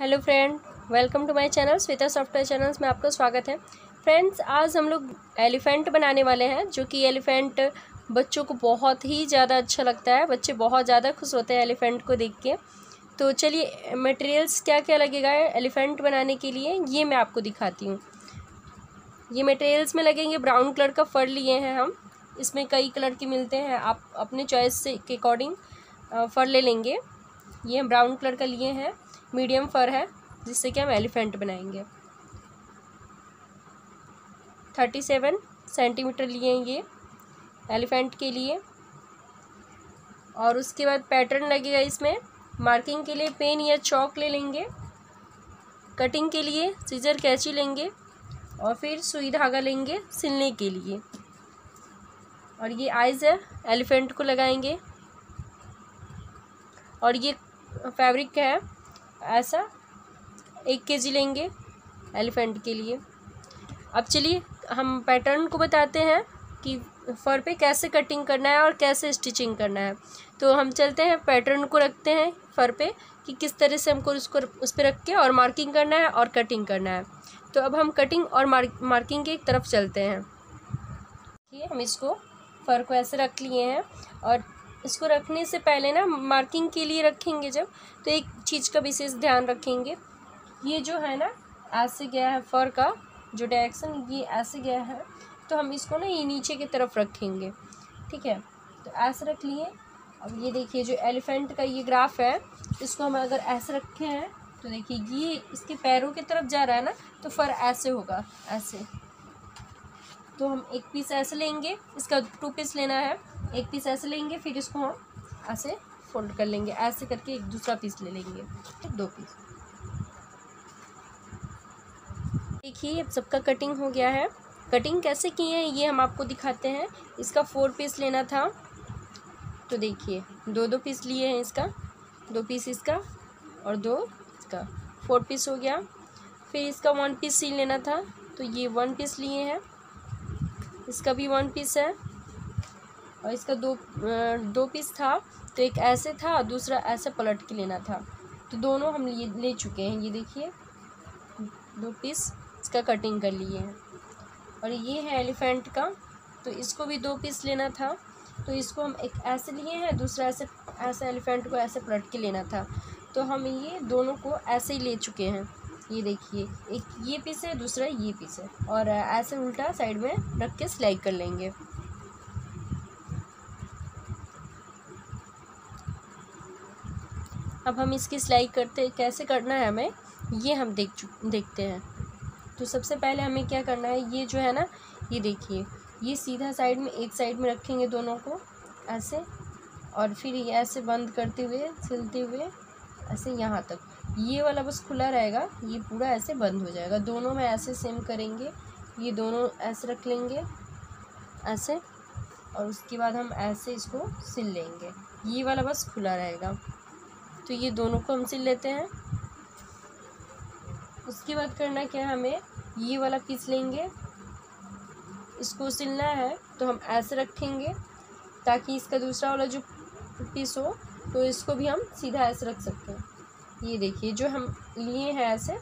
Hello friend, welcome to my channel Shweta software channels में आपका स्वागत है। फ्रेंड्स, आज हम लोग एलिफेंट बनाने वाले हैं, जो कि एलिफेंट बच्चों को बहुत ही ज़्यादा अच्छा लगता है। बच्चे बहुत ज़्यादा खुश होते हैं एलिफेंट को देख के। तो चलिए मटेरियल्स क्या क्या लगेगा एलिफेंट बनाने के लिए, ये मैं आपको दिखाती हूँ। ये मटेरियल्स में लगेंगे ब्राउन कलर का फर लिए हैं हम। इसमें कई कलर के मिलते हैं, आप अपने चॉइस से के अकॉर्डिंग फ़र ले लेंगे। ये हम ब्राउन कलर का लिए हैं। मीडियम फ़र है, जिससे कि हम एलिफेंट बनाएँगे। थर्टी सेवन सेंटीमीटर लिए हैं ये एलिफेंट के लिए। और उसके बाद पैटर्न लगेगा इसमें। मार्किंग के लिए पेन या चौक ले लेंगे। कटिंग के लिए सीजर कैची लेंगे। और फिर सुई धागा लेंगे सिलने के लिए। और ये आइज़ है, एलिफेंट को लगाएँगे। और ये फैब्रिक है ऐसा? एक के जी लेंगे एलिफेंट के लिए। अब चलिए, हम पैटर्न को बताते हैं कि फर पे कैसे कटिंग करना है और कैसे स्टिचिंग करना है। तो हम चलते हैं, पैटर्न को रखते हैं फर पे कि किस तरह से हमको उसको उस पर रख के और मार्किंग करना है और कटिंग करना है। तो अब हम कटिंग और मार्किंग की तरफ़ चलते हैं। ये हम इसको फर को ऐसे रख लिए हैं और इसको रखने से पहले ना मार्किंग के लिए रखेंगे जब तो एक चीज़ का विशेष ध्यान रखेंगे। ये जो है ना ऐसे गया है फर का जो डायरेक्शन ये ऐसे गया है। तो हम इसको ना ये नीचे की तरफ़ रखेंगे, ठीक है? तो ऐसे रख लिए। अब ये देखिए, जो एलिफेंट का ये ग्राफ है, इसको हम अगर ऐसे रखे हैं तो देखिए, ये इसके पैरों की तरफ़ जा रहा है ना तो फर ऐसे होगा ऐसे तो हम एक पीस ऐसे लेंगे, इसका टू पीस लेना है। एक पीस ऐसे लेंगे, फिर इसको हम ऐसे फोल्ड कर लेंगे। ऐसे करके एक दूसरा पीस ले लेंगे फिर दो पीस। देखिए, अब सबका कटिंग हो गया है। कटिंग कैसे की है, ये हम आपको दिखाते हैं। इसका फोर पीस लेना था। तो देखिए, दो दो पीस लिए हैं इसका। दो पीस इसका और दो इसका। फोर पीस हो गया। फिर इसका वन पीस सी लेना था। तो ये वन पीस लिए हैं। इसका भी वन पीस है। और इसका दो दो पीस था तो एक ऐसे था दूसरा ऐसे पलट के लेना था। तो दोनों हम ये ले चुके हैं, ये देखिए। दो पीस इसका कटिंग कर लिए हैं। और ये है एलिफेंट का तो इसको भी दो पीस लेना था। तो इसको हम एक ऐसे लिए हैं, दूसरा ऐसे ऐसे एलिफेंट को ऐसे पलट के लेना था। तो हम ये दोनों को ऐसे ही ले चुके हैं। ये देखिए, एक ये पीस है, दूसरा ये पीस है। और ऐसे उल्टा साइड में रख के सिलाई कर लेंगे। अब हम इसकी सिलाई करते, कैसे करना है हमें, ये हम देख देखते हैं। तो सबसे पहले हमें क्या करना है, ये जो है ना, ये देखिए, ये सीधा साइड में, एक साइड में रखेंगे दोनों को, ऐसे, और फिर ये ऐसे बंद करते हुए, सिलते हुए, ऐसे यहाँ तक। ये वाला बस खुला रहेगा, ये पूरा ऐसे बंद हो जाएगा। दोनों में ऐसे सेम करेंगे, ये दोनों ऐसे रख लेंगे, ऐसे, और उसके बाद हम ऐसे इसको सिल लेंगे। ये वाला बस खुला रहेगा। तो ये दोनों को हम सिल लेते हैं। उसके बाद करना क्या है हमें? ये वाला पीस लेंगे। इसको सिलना है तो हम ऐसे रखेंगे ताकि इसका दूसरा वाला जो पीस हो तो इसको भी हम सीधा ऐसे रख सकते हैं। ये देखिए, जो हम लिए हैं ऐसे।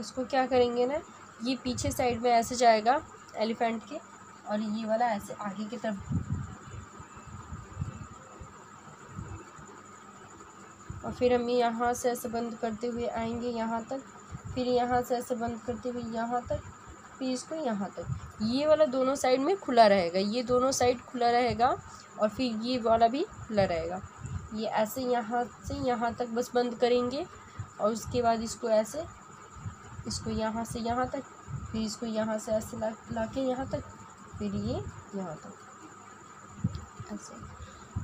इसको क्या करेंगे ना, ये पीछे साइड में ऐसे जाएगा एलिफेंट के और ये वाला ऐसे आगे की तरफ़ और फिर हम यहाँ से ऐसे बंद करते हुए आएँगे यहाँ तक, फिर यहाँ से ऐसे बंद करते हुए यहाँ तक, फिर इसको यहाँ तक। ये वाला दोनों साइड में खुला रहेगा, ये दोनों साइड खुला रहेगा और फिर ये वाला भी खुला रहेगा। ये ऐसे यहाँ से यहाँ तक बस बंद करेंगे और उसके बाद इसको ऐसे, इसको यहाँ से यहाँ तक, फिर इसको यहाँ से ऐसे ला ला के यहाँ तक, फिर ये यहाँ तक। ऐसे।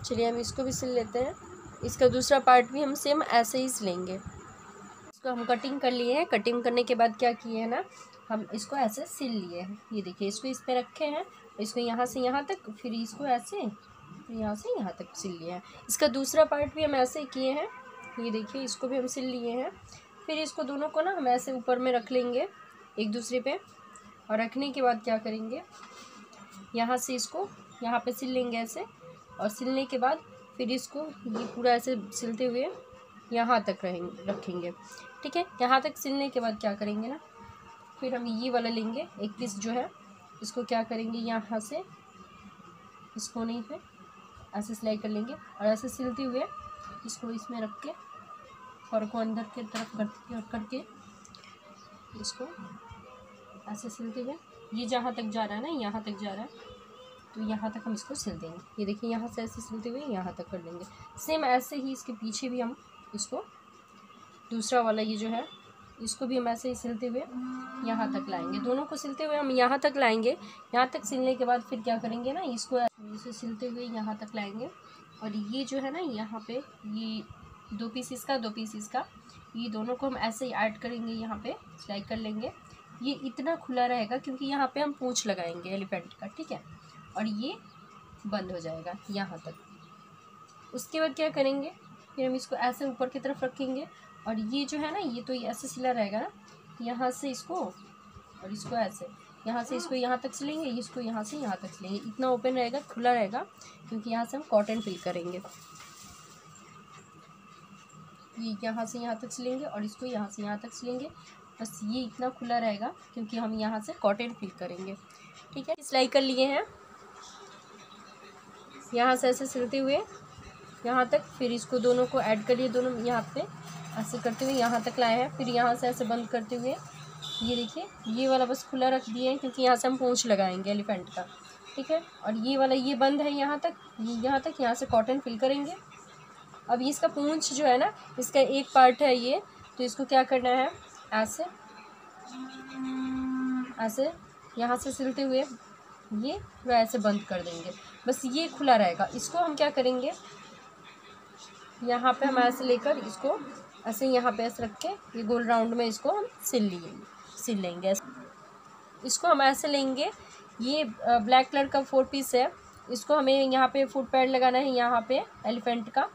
चलिए हम इसको भी सिल लेते हैं। इसका दूसरा पार्ट भी हम सेम ऐसे ही सिलेंगे इसको हम कटिंग कर लिए हैं। कटिंग करने के बाद क्या किए हैं ना, हम इसको ऐसे सिल लिए हैं। ये देखिए, इसको इस पर रखे हैं। इसको यहाँ से यहाँ तक, फिर इसको ऐसे यहाँ से यहाँ तक सिल लिए हैं। इसका दूसरा पार्ट भी हम ऐसे किए हैं। ये देखिए, इसको भी हम सिल लिए हैं। फिर इसको दोनों को ना हम ऐसे ऊपर में रख लेंगे, एक दूसरे पे। और रखने के बाद क्या करेंगे, यहाँ से इसको, यहाँ पे सिल लेंगे ऐसे। और सिलने के बाद फिर इसको ये पूरा ऐसे सिलते हुए यहाँ तक रहेंगे, रखेंगे। ठीक है? यहाँ तक सिलने के बाद क्या करेंगे ना, फिर हम ये वाला लेंगे, एक पीस जो है, इसको क्या करेंगे यहाँ से, इसको नहीं फिर ऐसे सिलाई कर लेंगे। और ऐसे सिलते हुए इसको इसमें रख के और को अंदर की तरफ़ कर करके इसको ऐसे सिलते हुए, ये जहाँ तक जा रहा है ना, यहाँ तक जा रहा है। तो यहाँ तक हम इसको सिल देंगे। ये देखिए, यहाँ से ऐसे सिलते हुए यहाँ तक कर लेंगे। सेम ऐसे ही इसके पीछे भी हम इसको, दूसरा वाला ये जो है, इसको भी हम ऐसे ही सिलते हुए यहाँ तक लाएँगे। दोनों को सिलते हुए हम यहाँ तक लाएँगे। यहाँ तक सिलने के बाद फिर क्या करेंगे ना, इसको इसे सिलते हुए यहाँ तक लाएँगे। और ये जो है ना, यहाँ पे ये दो पीस इसका दो पीस इसका ये दोनों को हम ऐसे ही ऐड करेंगे, यहाँ पे सिलाई कर लेंगे। ये इतना खुला रहेगा क्योंकि यहाँ पे हम पूछ लगाएँगे एलिफेंट का, ठीक है? और ये बंद हो जाएगा, यहाँ तक। उसके बाद क्या करेंगे? फिर हम इसको ऐसे ऊपर की तरफ़ रखेंगे। और ये जो है ना, ये तो ऐसे सिला रहेगा ना, यहाँ से इसको, और इसको ऐसे, यहाँ से इसको यहाँ तक सिलेंगे इसको यहाँ से यहाँ तक सिलेंगे। इतना ओपन रहेगा, खुला रहेगा, क्योंकि यहाँ से हम कॉटन फिल करेंगे। ये यहाँ से यहाँ तक सिलेंगे और इसको यहाँ से यहाँ तक सिलेंगे। बस ये इतना खुला रहेगा, क्योंकि हम यहाँ से कॉटन फिल करेंगे। ठीक है सिलाई कर लिए हैं। यहाँ से ऐसे सिलते हुए, यहाँ तक, फिर इसको दोनों को ऐड करिए दोनों यहाँ पे, ऐसे करते हुए यहाँ तक लाए हैं, फिर यहाँ से ऐसे बंद करते हुए, ये देखिए, ये वाला बस खुला रख दिए हैं, क्योंकि यहाँ से हम पूँछ लगाएँगे एलिफेंट का, ठीक है? और ये वाला, ये बंद है यहाँ तक, ये यहाँ तक, यहाँ से कॉटन फिल करेंगे। अब ये इसका पूँछ जो है ना, इसका एक पार्ट है ये तो इसको क्या करना है, ऐसे ऐसे, यहाँ से सिलते हुए, ये ऐसे बंद कर देंगे। बस ये खुला रहेगा। इसको हम क्या करेंगे? यहाँ पे हम ऐसे लेकर इसको ऐसे यहाँ पे ऐसे रख के ये गोल राउंड में इसको हम सिल लिए, सिल लेंगे। इसको हम ऐसे लेंगे। ये ब्लैक कलर का फोर पीस है। इसको हमें यहाँ पे फुट पैड लगाना है, यहाँ पे एलिफेंट का।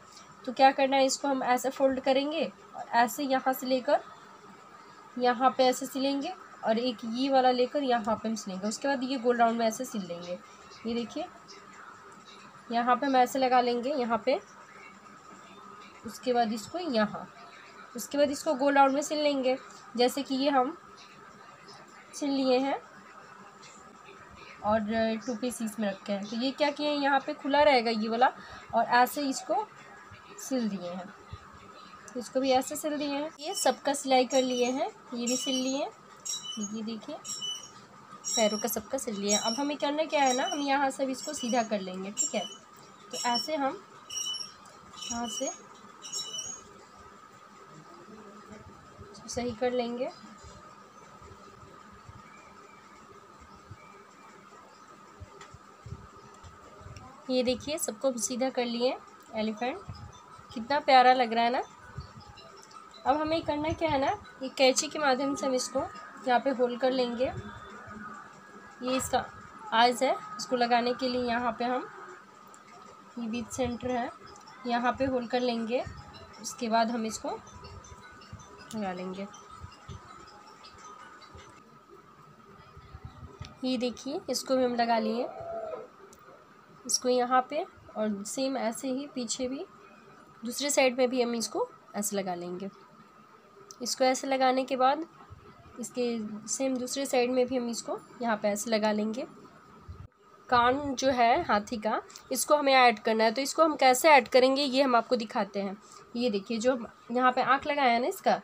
तो क्या करना है, इसको हम ऐसे फोल्ड करेंगे और ऐसे यहाँ से लेकर यहाँ पे ऐसे सिलेंगे और एक ये वाला लेकर यहाँ पे हम सिलेंगे। उसके बाद ये गोल राउंड में ऐसे सिल लेंगे। ये देखिए यहाँ पे हम ऐसे लगा लेंगे, यहाँ पे। उसके बाद इसको यहाँ। उसके बाद इसको गोल राउंड में सिल लेंगे। जैसे कि ये हम सिल लिए हैं और टू पीस इसमें रखे हैं। तो ये क्या किए हैं? यहाँ पे खुला रहेगा ये वाला और ऐसे इसको सिल दिए हैं। इसको भी ऐसे सिल दिए हैं। ये सबका सिलाई कर लिए हैं। ये भी सिल लिए ये देखिए। पैरों का सबका सिल लिया। अब हमें करना क्या है ना, हम यहाँ से इसको सीधा कर लेंगे, ठीक है? तो ऐसे हम यहाँ से सही कर लेंगे। ये देखिए, सबको सीधा कर लिए एलिफेंट। कितना प्यारा लग रहा है ना? अब हमें करना क्या है ना, ये कैची के माध्यम से हम इसको यहाँ पे होल कर लेंगे। ये इसका आइज़ है। इसको लगाने के लिए यहाँ पे हम ये बीच सेंटर है। यहाँ पे होल कर लेंगे। उसके बाद हम इसको लगा लेंगे। ये देखिए, इसको भी हम लगा लिए। इसको यहाँ पे और सेम ऐसे ही पीछे भी, दूसरे साइड में भी हम इसको ऐसे लगा लेंगे। इसको ऐसे लगाने के बाद इसके सेम दूसरे साइड में भी हम इसको यहाँ पे ऐसे लगा लेंगे। कान जो है हाथी का, इसको हमें ऐड करना है। तो इसको हम कैसे ऐड करेंगे, ये हम आपको दिखाते हैं। ये देखिए, जो यहाँ पे आँख लगाया है ना इसका,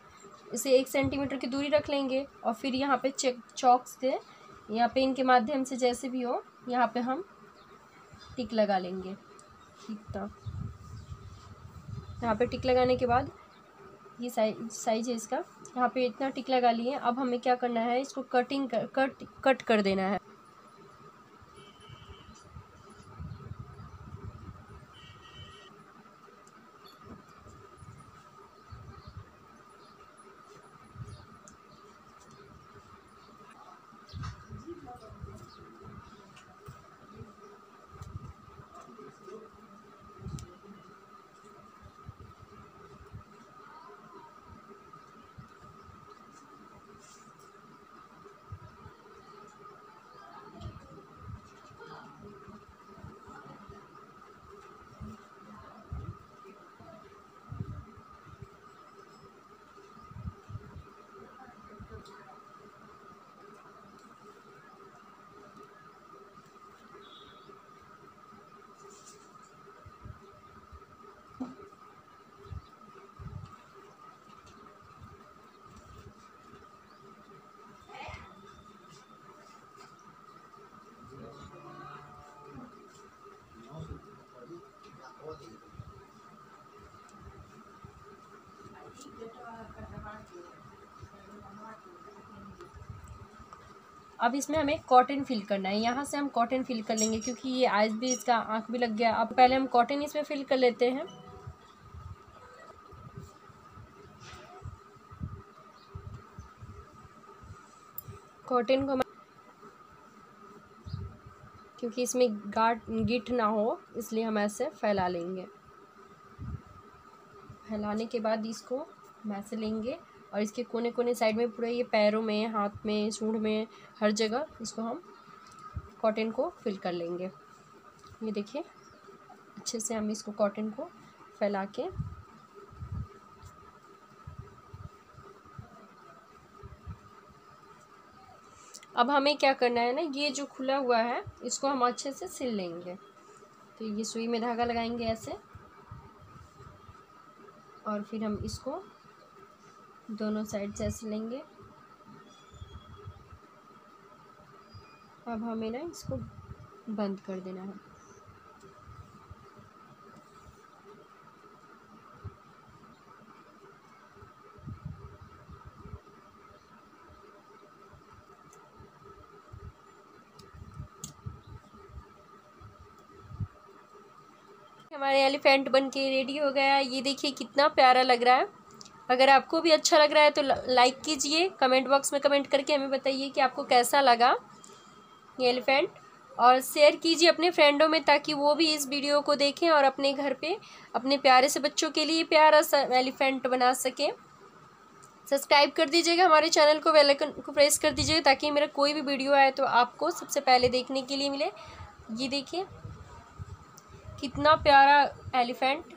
इसे एक सेंटीमीटर की दूरी रख लेंगे और फिर यहाँ पे चेक चौक से या पेन के माध्यम से जैसे भी हो, यहाँ पे हम टिक लगा लेंगे। ठीक इतना यहाँ पे टिक लगाने के बाद ये साइज़ साइज़ है इसका। यहाँ पे इतना टिक लगा लिए अब हमें क्या करना है इसको कटिंग कर, कट कट कर देना है। अब इसमें हमें कॉटन फिल करना है। यहाँ से हम कॉटन फिल कर लेंगे क्योंकि ये आइस भी इसका आँख भी लग गया। अब पहले हम कॉटन इसमें फिल कर लेते हैं। कॉटन को क्योंकि इसमें गाट गिट ना हो, इसलिए हम ऐसे फैला लेंगे। फैलाने के बाद इसको हम ऐसे लेंगे। और इसके कोने कोने साइड में पूरे ये पैरों में, हाथ में, सूढ़ में, हर जगह इसको हम कॉटन को फिल कर लेंगे। ये देखिए, अच्छे से हम इसको कॉटन को फैला के अब हमें क्या करना है ना, ये जो खुला हुआ है, इसको हम अच्छे से सिल लेंगे। तो ये सुई में धागा लगाएँगे ऐसे और फिर हम इसको दोनों साइड से ऐसे लेंगे। अब हमें ना इसको बंद कर देना है। हमारे एलिफेंट बन के रेडी हो गया। ये देखिए कितना प्यारा लग रहा है। अगर आपको भी अच्छा लग रहा है तो लाइक कीजिए। कमेंट बॉक्स में कमेंट करके हमें बताइए कि आपको कैसा लगा ये एलिफेंट और शेयर कीजिए अपने फ्रेंडों में ताकि वो भी इस वीडियो को देखें और अपने घर पे, अपने प्यारे से बच्चों के लिए प्यारा सा एलिफेंट बना सकें। सब्सक्राइब कर दीजिएगा, हमारे चैनल को बेल आइकन को प्रेस कर दीजिएगा ताकि मेरा कोई भी वीडियो आए तो आपको सबसे पहले देखने के लिए मिले। ये देखिए, कितना प्यारा एलिफेंट